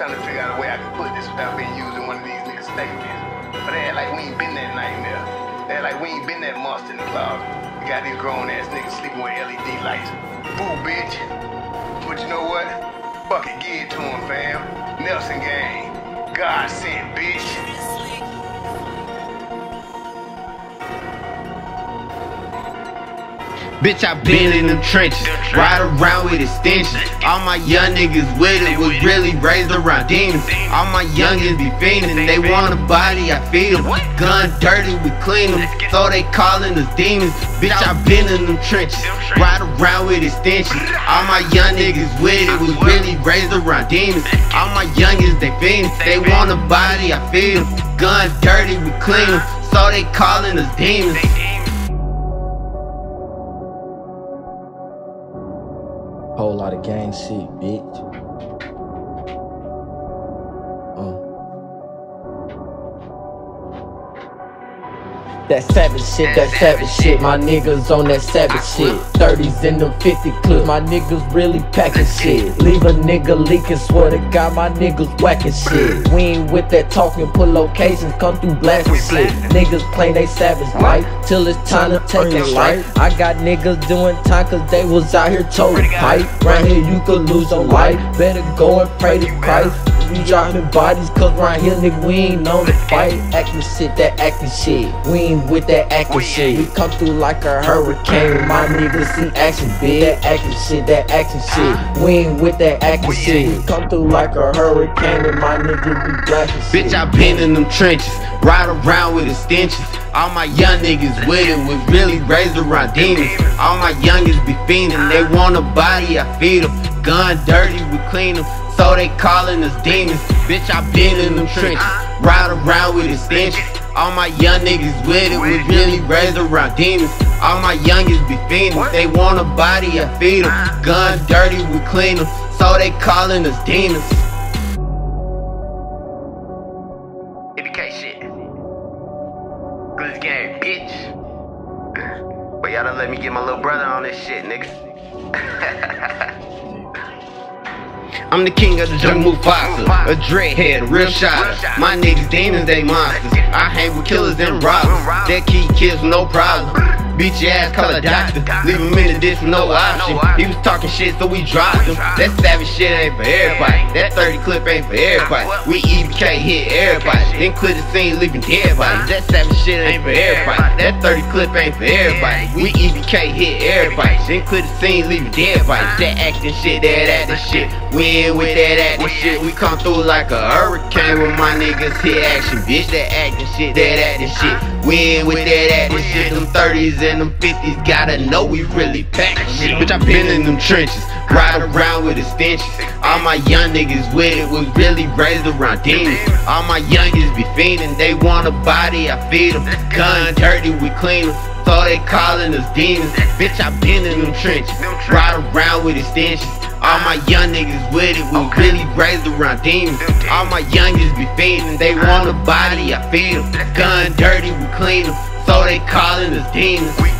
trying to figure out a way I can put this without being used in one of these niggas' statements. But they act like we ain't been that nightmare. They act like we ain't been that monster in the closet. We got these grown ass niggas sleeping with LED lights. Boo, bitch. But you know what? Fuck it, give it to him, fam. Nelson gang. God sent, bitch. Bitch, I been in them trenches, ride around with extensions. All my young niggas with it was really raised around demons. All my youngins be fiending, they want a body, I feed them. Gun dirty, we clean them, so they calling us demons. Bitch, I been in them trenches, ride around with extensions. All my young niggas with it was really raised around demons. All my youngins, they fiending, they want a body, I feed them. Gun dirty, we clean them, so they calling us demons. Whole lot of gang shit, bitch. That savage shit, that savage shit. My niggas on that savage shit. 30s in them 50 clips. My niggas really packing shit. Leave a nigga leaking. Swear to God, my niggas whacking shit. We ain't with that talking. Put locations, come through blasting shit. Niggas play they savage life till it's time to take your life. I got niggas doing time cause they was out here toting pipe. Right here, you could lose your life. Better go and pray to Christ. We dropping bodies cause right here, nigga, we ain't known to fight. Acting shit, that acting shit. We ain't with that acting shit. We come through like a hurricane. My niggas see action, bitch. That acting shit, that acting shit. We ain't with that acting shit. We come through like a hurricane and my niggas be blasting shit. Bitch, I been in them trenches, ride around with extensions. All my young niggas with it was really raised around demons. All my youngins be fiending, they want a body, I feed them. Gun dirty, we clean them, so they calling us demons. Bitch, I been in them trenches, ride around with extensions. All my young niggas with it was really raised around demons. All my youngins be fiending, they want a body, I feed them. Gun dirty, we clean them, so they calling us demons. EBK shit. Good game, bitch. But y'all done let me get my little brother on this shit, niggas. I'm the king of the jungle Mufasa, a dreadhead, real shot. My niggas demons, they monsters. I hang with killers and robbers. That key kills no problem. Beat your ass, call a doctor. Leave him in the ditch with no option. He was talking shit, so we dropped him. That savage shit ain't for everybody. That 30 clip ain't for everybody. We EBK hit everybody. Then clear the scene, leaving dead bodies. That savage shit ain't for everybody. That 30 clip ain't for everybody. We EBK hit everybody. Then clear the scene, leaving dead bodies. That acting shit, that acting shit. We ain't with that acting shit. We come through like a hurricane when my niggas hit action. Bitch, that acting shit, that acting shit. We ain't with that acting shit. Them 30s and them 50s gotta know we really pack shit. Bitch, I been in them trenches, ride around with extensions. All my young niggas with it was really raised around demons. All my youngins be fiending, they want a body, I feed them. Gun dirty, we clean them. So they calling us demons. Bitch, I been in them trenches, ride around with extensions. All my young niggas with it was really raised around demons. All my youngins be fiending, they want a body, I feed them. Gun dirty, we clean them. So they calling us demons.